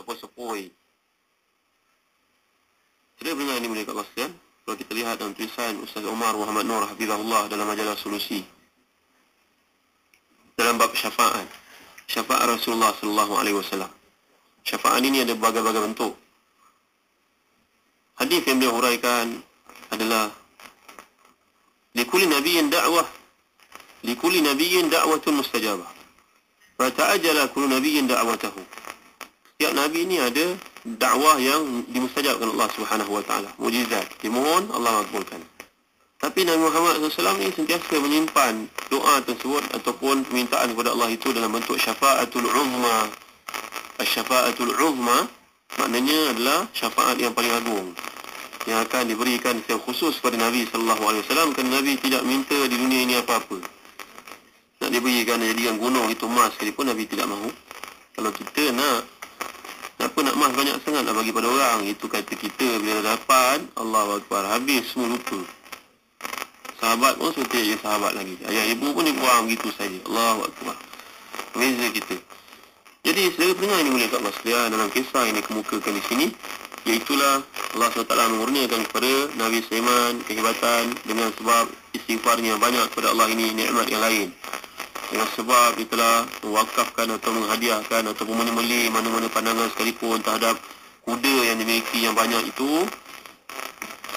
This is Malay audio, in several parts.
sepoi-sepoi. Sudah dengar ini Allah sekalian? Kalau kita lihat dalam tulisan Ustaz Omar Muhammad Nur Hafizahullah dalam majalah solusi. Dalam bab syafaat. Syafaat Rasulullah sallallahu alaihi wasallam. Syafaat ini ada berbagai-bagai bentuk. Hadis yang beliau huraikan adalah Likuli nabiyyin da'wah Likuli nabiyyin da'watun mustajabah Fata'ajala kullu nabiyyin da'watahu Setiap nabi ini ada dakwah yang dimustajabkan Allah Subhanahu wa taala, mukjizat. Dimohon Allah makbulkan. Tapi Nabi Muhammad SAW ini sentiasa menyimpan doa tersebut ataupun permintaan kepada Allah itu dalam bentuk syafaatul uzma. Syafaatul uzma maknanya adalah syafaat yang paling agung yang akan diberikan secara khusus kepada Nabi wasallam kerana Nabi tidak minta di dunia ini apa-apa. Nak diberikan jadikan gunung itu emas sekalipun Nabi tidak mahu. Kalau kita nak Kenapa nak emas banyak sangat nak bagi pada orang? Itu kata kita bila dah dapat, Allah Akbar, habis semua lupa. Sahabat pun seperti je sahabat lagi. Ayah ibu pun dibuang begitu saja. Allah Akbar. Beza kita. Jadi, saudara pendengar ini boleh kat Allah dalam kisah yang dikemukakan di sini. Iaitulah Allah SWT mengurniakan kepada Nabi Sulaiman kehebatan dengan sebab istighfarnya banyak kepada Allah ini nikmat yang lain dengan sebab itulah mewakafkan atau menghadiahkan ataupun menyembeli mana-mana pandangan sekalipun terhadap kuda yang dimiliki yang banyak itu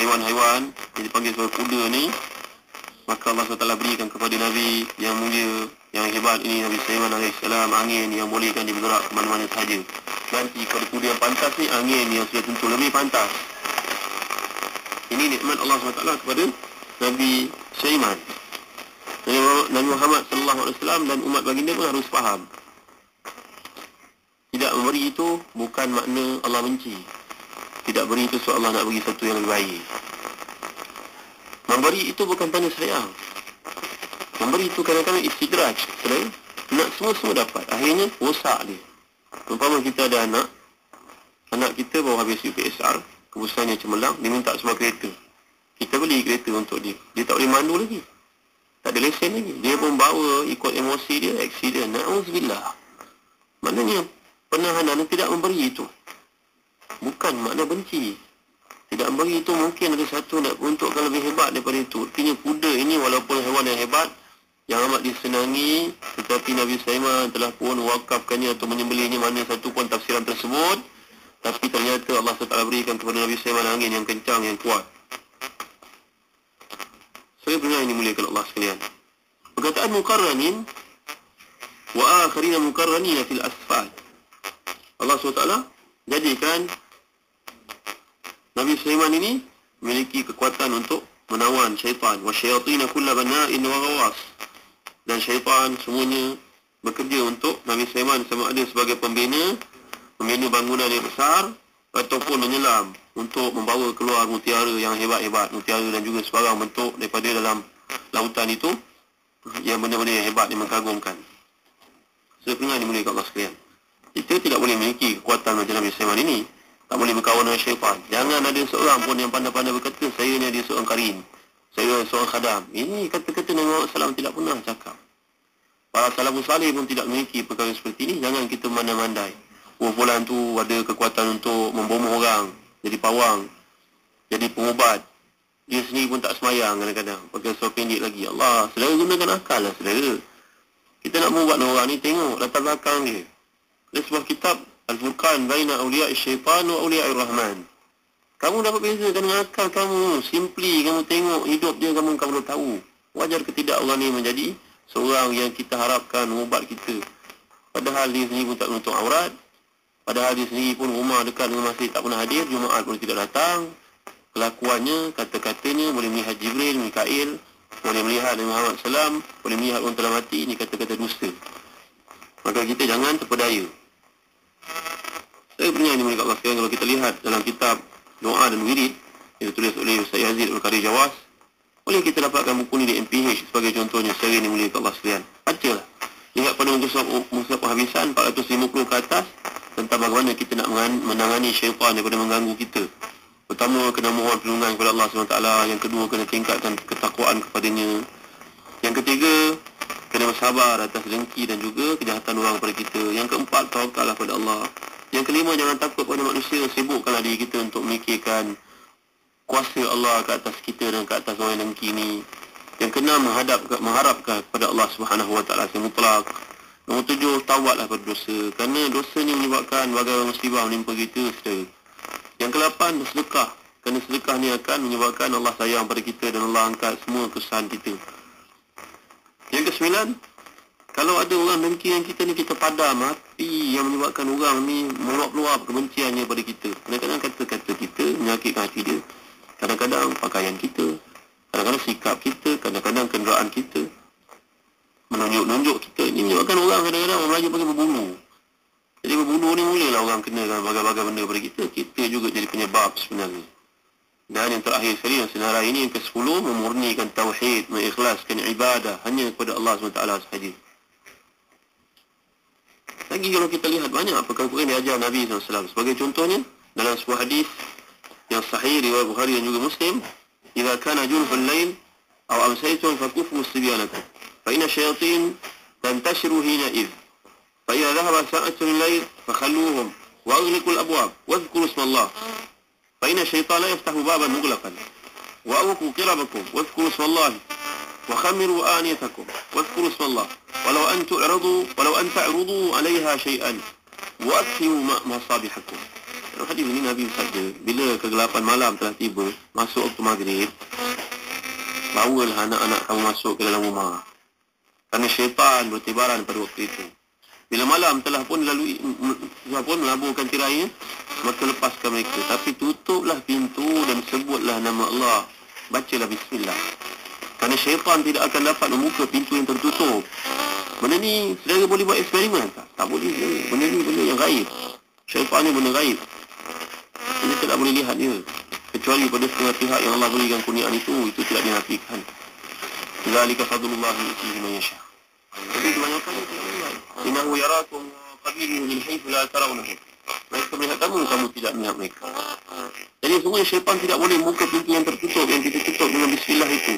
haiwan-haiwan yang dipanggil sebagai kuda ni maka Allah SWT berikan kepada Nabi yang mulia yang hebat ini Nabi Sulaiman AS angin yang bolehkan dia bergerak ke mana-mana sahaja. Nanti kalau kuda yang pantas ni angin yang sudah tentu lebih pantas. Ini nikmat Allah SWT kepada Nabi Sulaiman Nabi Muhammad sallallahu alaihi wasallam dan umat baginda pun harus faham. Tidak memberi itu bukan makna Allah benci. Tidak beri itu sebab Allah nak bagi satu yang lebih baik. Memberi itu bukan tanda sayang. Memberi itu kadang-kadang istidraj. Sedang nak semua-semua dapat. Akhirnya rosak dia. Umpama kita ada anak. Anak kita baru habis UPSR. Kebusannya cemerlang. Dia minta sebuah kereta. Kita beli kereta untuk dia. Dia tak boleh mandu lagi. Tak ada lesen lagi. Dia pun bawa ikut emosi dia, aksiden. Na'udzubillah. Maknanya, penahanan tidak memberi itu. Bukan makna benci. Tidak memberi itu mungkin ada satu nak untukkan lebih hebat daripada itu. Artinya kuda ini walaupun hewan yang hebat, yang amat disenangi, tetapi Nabi Sulaiman telah pun wakafkannya atau menyembelihnya mana satu pun tafsiran tersebut. Tapi ternyata Allah SWT berikan kepada Nabi Sulaiman angin yang kencang, yang kuat. Saya benar ini muliakan Allah sekalian. Perkataan mukarranin wa akharina mukarranina fil asfal. Allah SWT jadikan Nabi Sulaiman ini memiliki kekuatan untuk menawan syaitan wa syayatin kulla bana'in wa ghawas. Dan syaitan semuanya bekerja untuk Nabi Sulaiman sama ada sebagai pembina pembina bangunan yang besar ataupun menyelam untuk membawa keluar mutiara yang hebat-hebat mutiara dan juga sebarang bentuk daripada dalam lautan itu yang benda-benda yang hebat yang mengagumkan. Sebenarnya dimulai kat Allah sekalian. Kita tidak boleh memiliki kekuatan macam Nabi Sulaiman ini. Tak boleh berkawan dengan syaitan. Jangan ada seorang pun yang pandai-pandai berkata saya ni ada seorang karin saya seorang khadam. Ini kata-kata Nabi Muhammad tidak pernah cakap. Para salafus salih pun tidak memiliki perkara seperti ini. Jangan kita mandai-mandai Fulan tu ada kekuatan untuk membomoh orang jadi pawang, jadi pengubat. Dia sendiri pun tak semayang kadang-kadang. Pakai seluar pendek lagi. Allah, saudara gunakan akal lah saudara. Kita nak membuat orang ni tengok latar belakang dia. Ada sebuah kitab Al-Furqan Baina Awliya Syaitan wa Awliya Rahman. Kamu dapat beza dengan akal kamu. Simply kamu tengok hidup dia kamu kamu tahu. Wajar ke tidak orang ni menjadi seorang yang kita harapkan mengubat kita. Padahal dia sendiri pun tak menutup aurat. Padahal dia sendiri pun rumah dekat dengan masjid tak pernah hadir, Jumaat pun tidak datang. Kelakuannya, kata-katanya boleh melihat Jibril, Mikail, boleh melihat Nabi Muhammad SAW, boleh melihat orang telah mati, ini kata-kata dusta. Maka kita jangan terpedaya. Saya pernah ini mereka Allah kalau kita lihat dalam kitab doa dan wirid, yang ditulis oleh Ustaz Yazid Al-Qari Jawas, boleh kita dapatkan buku ini di MPH sebagai contohnya, seri ini mulia Allah sekalian. Bacalah. Ingat pada muka penghabisan 450 ke atas, tentang bagaimana kita nak menangani syaitan daripada mengganggu kita. Pertama, kena mohon perlindungan kepada Allah SWT. Yang kedua, kena tingkatkan ketakwaan kepadanya. Yang ketiga, kena bersabar atas dengki dan juga kejahatan orang kepada kita. Yang keempat, tawakallah kepada Allah. Yang kelima, jangan takut pada manusia. Sibukkanlah diri kita untuk memikirkan kuasa Allah ke atas kita dan ke atas orang yang dengki ni. Yang keenam, menghadap, mengharapkan kepada Allah Taala yang mutlak. Nombor tujuh, tawatlah berdosa. Kerana dosa ni menyebabkan bagaimana musibah menimpa kita, saudara. Yang kelapan, sedekah. Kerana sedekah ni akan menyebabkan Allah sayang pada kita dan Allah angkat semua kesusahan kita. Yang kesembilan, kalau ada orang dengki yang kita ni kita padam hati yang menyebabkan orang ni meluap-luap kebenciannya pada kita. Kadang-kadang kata-kata kita menyakitkan hati dia. Kadang-kadang pakaian kita, kadang-kadang sikap kita, kadang-kadang kenderaan kita menunjuk-nunjuk menyebabkan orang kadang-kadang orang Melayu panggil berbunuh. Jadi berbunuh ni mulalah orang kena dengan bagai-bagai benda pada kita. Kita juga jadi penyebab sebenarnya. Dan yang terakhir sekali yang senarai ini yang ke-10 memurnikan tauhid, mengikhlaskan ibadah hanya kepada Allah SWT sahaja. Lagi kalau kita lihat banyak perkara-perkara yang diajar Nabi SAW. Sebagai contohnya, dalam sebuah hadis yang sahih riwayat Bukhari dan juga Muslim jika kana junful lail atau amsaytum fakufu sibyanakum fa inna syayatin tantashiru hina id fa idza dhahaba sa'atu al-layl fakhalluhum wa aghliqu al-abwab wa dhkuru isma Allah fa inna syaitan la yaftahu baban mughlaqan wa awqu qirabakum wa dhkuru isma Allah wa khamiru aniyatakum wa dhkuru isma Allah walau an tu'radu walau an ta'rudu 'alayha shay'an wa athimu ma masabihakum dalam hadis ini Nabi bersabda, bila kegelapan malam telah tiba, masuk waktu maghrib, bawalah anak-anak kamu masuk ke dalam rumah. Kerana syaitan bertibaran pada waktu itu. Bila malam telah pun lalui, telah pun melaburkan tirainya, maka lepaskan mereka. Tapi tutuplah pintu dan sebutlah nama Allah. Bacalah Bismillah. Kerana syaitan tidak akan dapat membuka pintu yang tertutup. Benda ni, saudara boleh buat eksperimen tak? Tak boleh. Benda ni benda yang gaib. Syaitan ni benda gaib. Ini tidak boleh lihat dia. Kecuali pada setengah pihak yang Allah berikan kurniaan itu, itu tidak dinafikan. Zalika fadlullah yu'tihi man yasha. Tapi kebanyakan itu melihat. Innahu yarakum qabiluhu min haythu la tarawnahu. Mereka melihat kamu, kamu tidak melihat mereka. Jadi sungguh syaitan tidak boleh muka pintu yang tertutup, yang kita tutup dengan bismillah itu.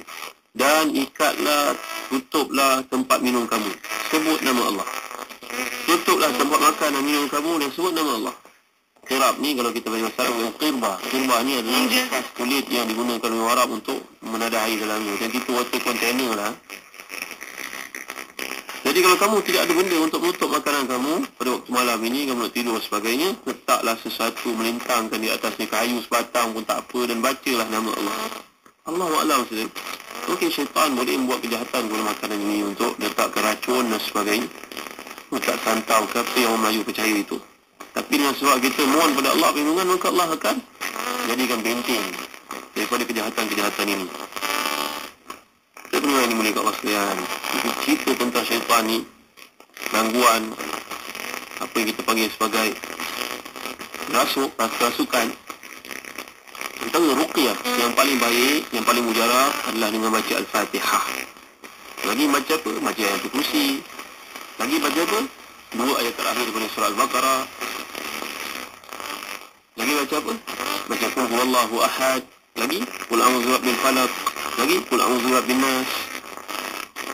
Dan ikatlah, tutuplah tempat minum kamu. Sebut nama Allah. Tutuplah tempat makan dan minum kamu dan sebut nama Allah. Kirab ni kalau kita bagi masalah dengan qirbah. Qirbah ni adalah bekas kulit yang digunakan oleh Arab untuk menadah air dalamnya. Dan itu water container lah. Jadi kalau kamu tidak ada benda untuk menutup makanan kamu pada waktu malam ini, kamu nak tidur sebagainya, letaklah sesuatu melintangkan di atasnya kayu sebatang pun tak apa dan bacalah nama Allah. Allah Alam saja. Mungkin syaitan boleh membuat kejahatan kepada makanan ini untuk letakkan racun dan sebagainya. Letak santau ke apa yang orang Melayu percaya itu. Tapi dengan sebab kita mohon pada Allah perlindungan, maka Allah akan jadikan benteng daripada kejahatan-kejahatan ini. Pernah ini mulia Allah sekalian. Kita cerita tentang syaitan ni, gangguan, apa yang kita panggil sebagai rasuk, rasukan. Tentang ruqyah yang paling baik, yang paling mujarab adalah dengan baca Al-Fatihah. Lagi baca apa? Baca ayat kursi. Lagi baca apa? Dua ayat terakhir daripada surah Al-Baqarah. Lagi baca apa? Baca Qul huwallahu ahad. Lagi Qul a'udzu bil falaq. Lagi Qul a'udzu bin nas.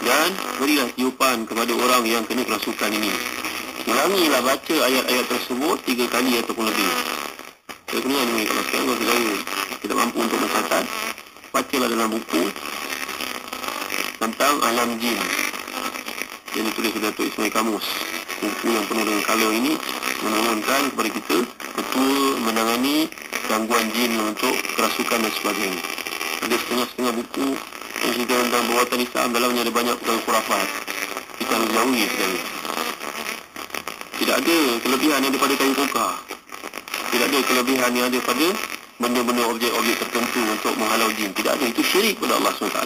Dan berilah tiupan kepada orang yang kena kerasukan ini. Ulangilah baca ayat-ayat tersebut tiga kali ataupun lebih. Saya kena ini sekarang kalau saya tidak mampu untuk mencatat, bacalah dalam buku tentang alam jin yang ditulis oleh Datuk Ismail Kamus. Buku yang penuh dengan kalau ini menurunkan kepada kita betul menangani gangguan jin untuk kerasukan dan sebagainya. Ada setengah-setengah buku yang cerita tentang perbuatan Islam dalamnya ada banyak perkara kurafat. Kita harus jauhi sekali. Tidak ada kelebihan yang daripada kayu kokar. Tidak ada kelebihan yang ada pada benda-benda objek-objek tertentu untuk menghalau jin. Tidak ada. Itu syirik kepada Allah SWT.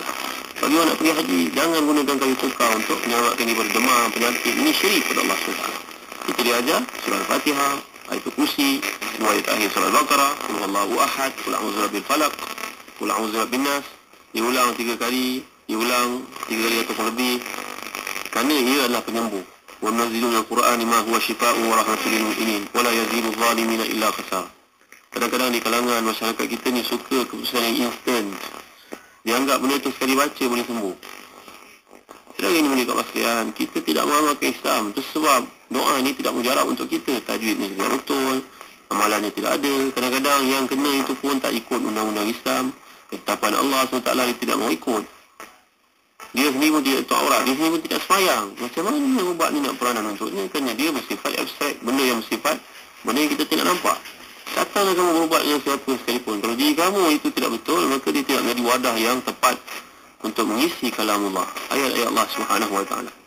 Bagi orang nak pergi haji, jangan gunakan kayu kokar untuk menyelamatkan daripada demam, penyakit. Ini syirik kepada Allah SWT. Kita diajar surah Al-Fatihah, ayat kursi, dua ayat akhir surah Al-Baqarah, Qul Allahu Ahad, Qul A'udzu Rabbil Falaq, Qul A'udzu Rabbin Nas. Diulang tiga kali, diulang tiga kali ataupun lebih. Kerana ia adalah penyembuh. Wa nazilu min al-Qur'an ma huwa shifaa'un wa rahmatun lil mu'minin wa la yazidu adh-dhalimina illa khasara. Kadang-kadang di kalangan masyarakat kita ni suka keputusan yang instant. Dianggap benda itu sekali baca boleh sembuh. Sedang ini menikah sekalian, kita tidak mengamalkan Islam. Itu sebab doa ini tidak mujarab untuk kita. Tajwid ni tidak betul, amalannya tidak ada. Kadang-kadang yang kena itu pun tak ikut undang-undang Islam. Ketetapan Allah SWT dia tidak mau ikut. Dia sendiri pun tidak aurat. Dia sendiri pun tidak semayang. Macam mana ubat ni nak peranan untuknya? Kerana dia bersifat abstrak. Benda yang bersifat, benda yang kita tidak nampak. Datanglah kamu berubat yang siapa sekalipun. Kalau diri kamu itu tidak betul, maka dia tidak menjadi wadah yang tepat untuk mengisi kalam Allah. Ayat-ayat Allah Subhanahu Wa Taala.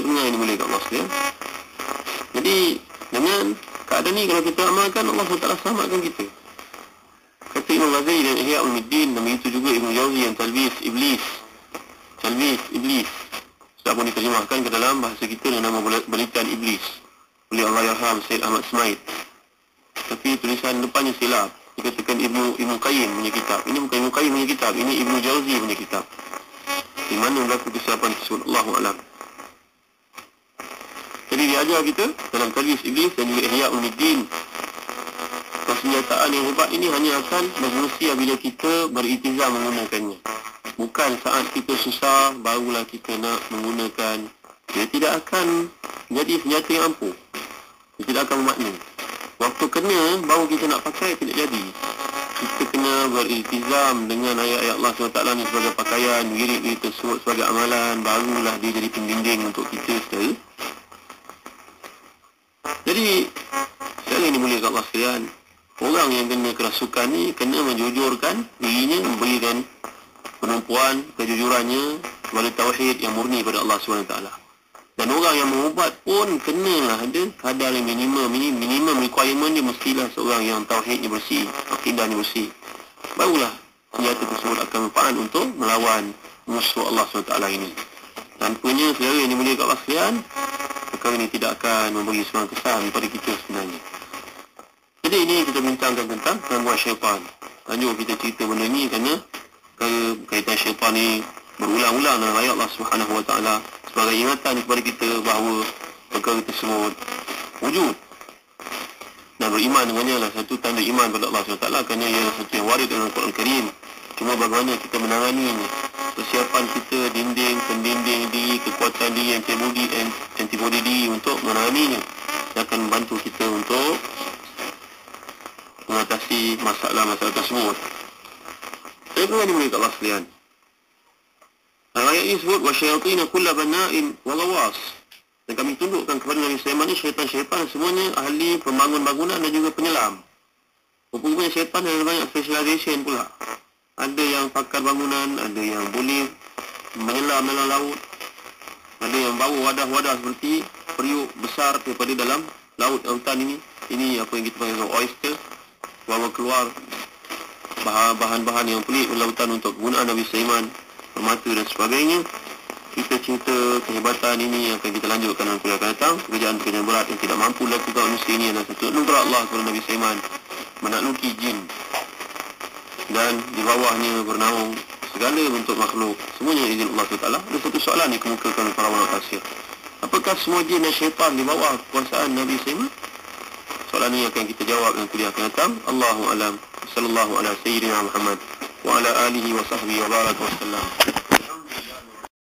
Saya dengar ini mulai kat Allah. Jadi, dengan keadaan ni kalau kita amalkan, Allah SWT selamatkan kita. Kata Imam Ghazali dan Ihya Ulmiddin, nama itu juga Ibn Jawzi yang talbis Iblis. Talbis Iblis. Sudah pun diterjemahkan ke dalam bahasa kita dengan nama belitan Iblis. Oleh Allah Yarham Syed Ahmad Smaid. Tapi tulisan depannya silap. Dikatakan Ibnu Ibnu Qayyim punya kitab. Ini bukan Ibnu Qayyim punya kitab. Ini Ibnu Jauzi punya kitab. Di mana berlaku kesilapan tersebut. Allahu Alam. Jadi dia ajar kita dalam talbis Iblis dan juga Ihya Ulmiddin Persenjataan yang hebat ini hanya akan berfungsi bila kita beritizam menggunakannya. Bukan saat kita susah, barulah kita nak menggunakan. Dia tidak akan jadi senjata yang ampuh. Dia tidak akan bermakna. Waktu kena, baru kita nak pakai, tidak jadi. Kita kena beritizam dengan ayat-ayat Allah SWT ni sebagai pakaian, wirid-wirid tersebut sebagai amalan, barulah dia jadi pembimbing untuk kita secara jadi, sekali ini mulia Allah sekalian, orang yang kena kerasukan ni kena menjujurkan dirinya, memberikan penumpuan kejujurannya kepada tauhid yang murni pada Allah SWT. Dan orang yang mengubat pun kenalah ada kadar yang minimum. Ini minimum requirement dia mestilah seorang yang tauhidnya bersih, akidahnya bersih. Barulah senjata tersebut akan berpaan untuk melawan musuh Allah SWT ini. Tanpanya, saudara yang dimuliakan Allah sekalian, perkara ini tidak akan memberi semangat kesan kepada kita sebenarnya. Jadi ini kita bincangkan tentang gangguan syaitan. Lanjut kita cerita benda ni kerana kaitan syaitan ni berulang-ulang dalam ayat Allah Subhanahu Wa Taala sebagai ingatan kepada kita bahawa perkara tersebut wujud dan beriman dengannya adalah satu tanda iman kepada Allah SWT kerana ia adalah satu yang warid dalam Al-Quran Karim cuma bagaimana kita menangani persiapan kita dinding, pendinding diri, kekuatan diri, antibody, antibody diri untuk menanganinya dia akan membantu kita untuk mengatasi masalah-masalah tersebut. Saya pun ini mereka Allah sekalian. Ayat ini sebut wasyayatina kulla bana'in walawas dan kami tundukkan kepada Nabi Sulaiman ini syaitan-syaitan semuanya ahli pembangun bangunan dan juga penyelam. Rupanya syaitan ada banyak specialization pula. Ada yang pakar bangunan, ada yang boleh menyelam dalam laut, ada yang bawa wadah-wadah seperti periuk besar daripada dalam laut lautan ini. Ini apa yang kita panggil oyster, bawa keluar bahan-bahan yang pelik lautan untuk kegunaan Nabi Sulaiman, permata dan sebagainya. Kita cerita kehebatan ini yang akan kita lanjutkan dalam kuliah akan datang. Pekerjaan-pekerjaan berat yang tidak mampu dilakukan manusia ini adalah satu anugerah Allah kepada Nabi Sulaiman menakluki jin dan di bawahnya bernaung segala bentuk makhluk semuanya izin Allah SWT ada satu soalan yang kemukakan para ulama tafsir. Apakah semua jin dan syaitan di bawah kekuasaan Nabi Sulaiman? Soalan ini akan kita jawab dalam kuliah akan datang. Allahu alam. Sallallahu ala sayyidina Muhammad wa ala alihi wa sahbihi wa baraka wa sallam